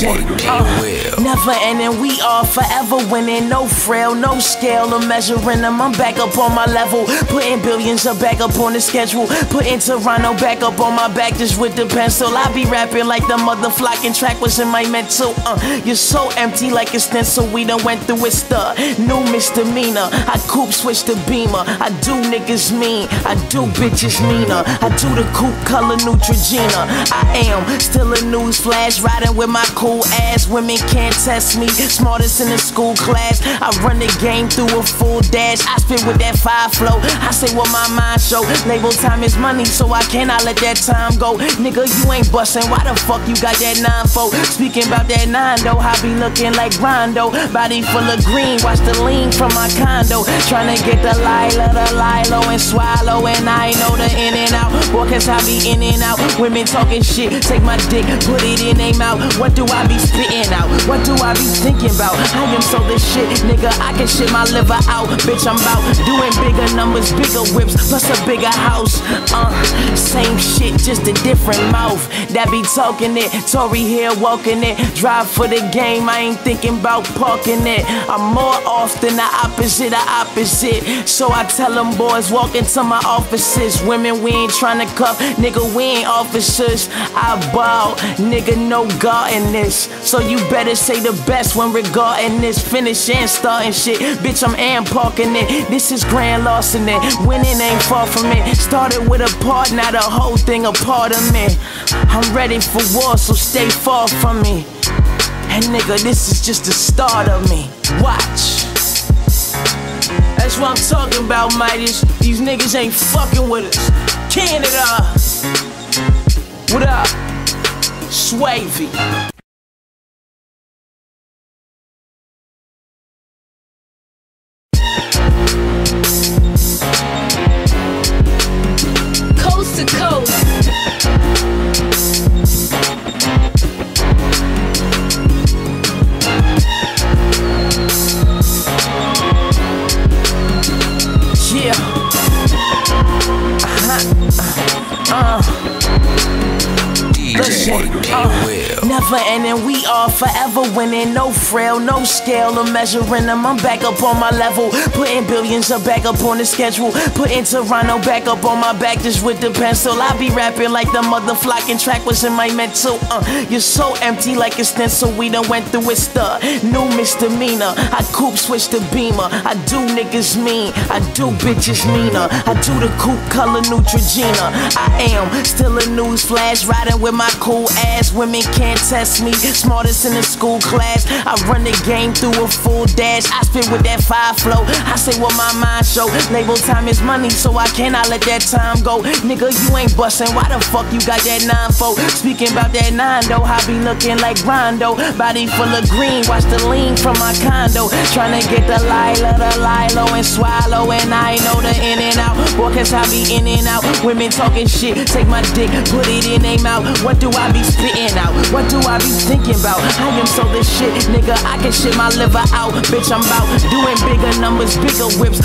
shit. Uh, never ending, we are forever winning. No frail, no scale of measuring them. I'm back up on my level, putting billions of back up on the schedule. Putting Toronto back up on my back just with the pencil. I be rapping like the mother flocking track was in my mental. Uh, you're so empty like a stencil. We done went through it, the new misdemeanor. I coupe switch the beamer. I do niggas mean, I do bitches meaner. I do the coupe color Neutrogena. I am still a news flash, riding with my ass. Women can't test me, smartest in the school class. I run the game through a full dash. I spit with that five flow. I say what my mind show. Label time is money, so I cannot let that time go. Nigga, you ain't bustin'. Why the fuck you got that nine four? Speaking about that nine though, I be looking like Rondo. Body full of green, watch the lean from my condo. Tryna get the Lila, the Lilo, and swallow. And I know the in and out. Boy, cause I be in and out. Women talking shit, take my dick, put it in their mouth. What do I be spitting out? What do I be thinking about? I am so the shit, nigga. I can shit my liver out. Bitch, I'm about doing bigger numbers, bigger whips, plus a bigger house. Uh, same shit, just a different mouth. That be talking it. Tory here walking it. Drive for the game, I ain't thinking about parking it. I'm more often the opposite of opposite. So I tell them boys, walk into my offices. Women, we ain't trying to cuff. Nigga, we ain't officers. I bow, nigga, no God in this. So you better say the best when regarding this. Finish and starting shit. Bitch, I'm and parking it. This is grand loss in it. Winning ain't far from it. Started with a part, now the whole thing a part of me. I'm ready for war, so stay far from me. And nigga, this is just the start of me. Watch. That's what I'm talking about, Midas. These niggas ain't fucking with us. Canada. What up? Swavy. Uh. Uh, never ending, we are forever winning. No frail, no scale of measuring them. I'm back up on my level, putting billions of back up on the schedule. Putting Toronto back up on my back just with the pencil. I be rapping like the mother flocking track was in my mental. Uh, you're so empty like a stencil. We done went through it, the new misdemeanor. I coupe switch the beamer. I do niggas mean, I do bitches meaner. I do the coupe color Neutrogena. I am still a news flash, riding with my cool ass. Women can't test me, smartest in the school class. I run the game through a full dash. I spit with that five flow. I say what my mind show. Label time is money, so I cannot let that time go. Nigga, you ain't bustin'. Why the fuck you got that nine four? Speaking about that nine though, I be looking like Rondo. Body full of green, watch the lean from my condo. Tryna get the Lila, the Lilo, and swallow. And I know the in and out. Boy, cause I be in and out. Women talking shit, take my dick, put it in their mouth. What do I be spitting out? What do I be thinking about? I am so the shit, nigga. I can shit my liver out. Bitch, I'm about doing bigger numbers, bigger whips.